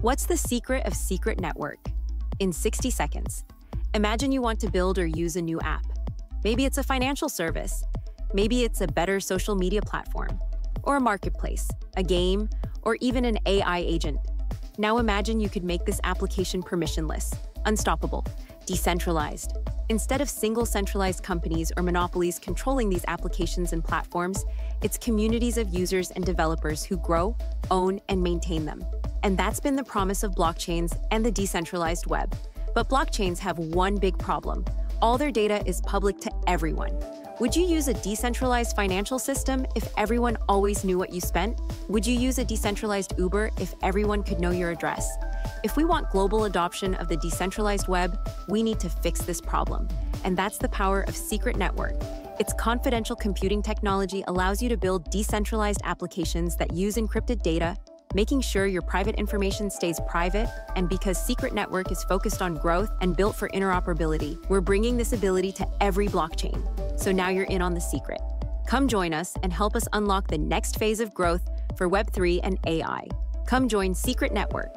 What's the secret of Secret Network? In 60 seconds, imagine you want to build or use a new app. Maybe it's a financial service, maybe it's a better social media platform, or a marketplace, a game, or even an AI agent. Now imagine you could make this application permissionless, unstoppable, decentralized. Instead of single centralized companies or monopolies controlling these applications and platforms, it's communities of users and developers who grow, own, and maintain them. And that's been the promise of blockchains and the decentralized web. But blockchains have one big problem all their data is public to everyone. Would you use a decentralized financial system if everyone always knew what you spent? Would you use a decentralized Uber if everyone could know your address? If we want global adoption of the decentralized web, we need to fix this problem. And that's the power of Secret Network. Its confidential computing technology allows you to build decentralized applications that use encrypted data making sure your private information stays private, and because Secret Network is focused on growth and built for interoperability, we're bringing this ability to every blockchain. So now you're in on the secret. Come join us and help us unlock the next phase of growth for Web3 and AI. Come join Secret Network.